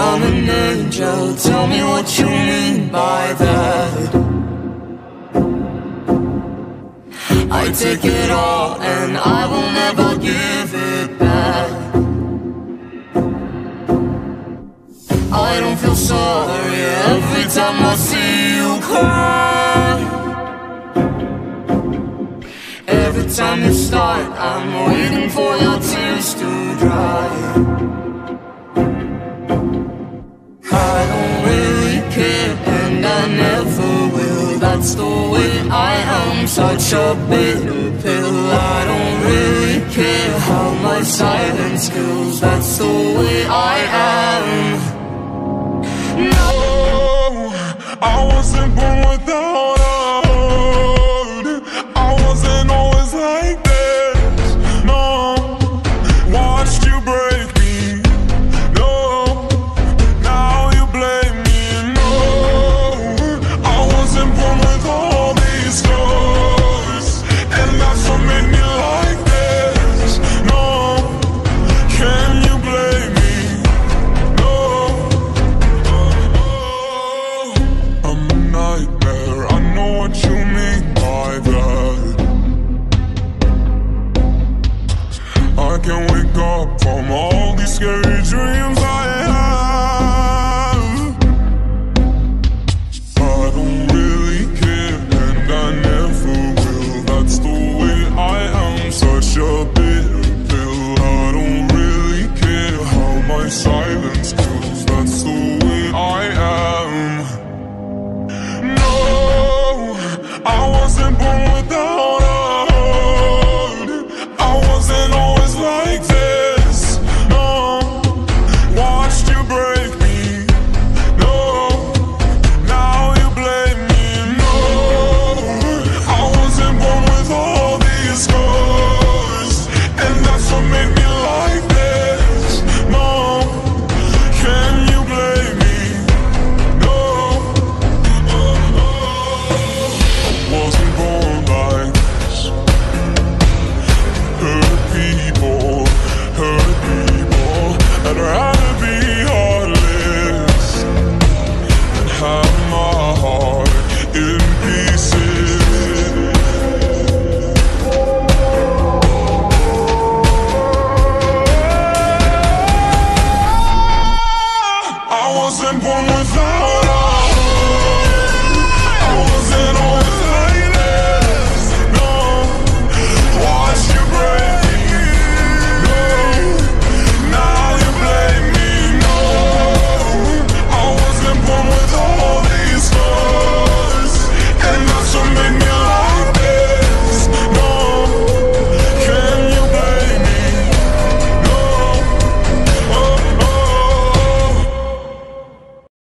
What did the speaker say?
I'm an angel, tell me what you mean by that. I take it all and I will never give it back. I don't feel sorry every time I see you cry. Every time you start, I'm waiting for your tears to dry That's the way I am, such a bitter pill. I don't really care how my silence kills That's the way I am. No, I wasn't born without can wake up from all these scary dreams I have. I don't really care, and I never will. That's the way I am, such a bitter pill. I don't really care how my silence kills. That's the and one without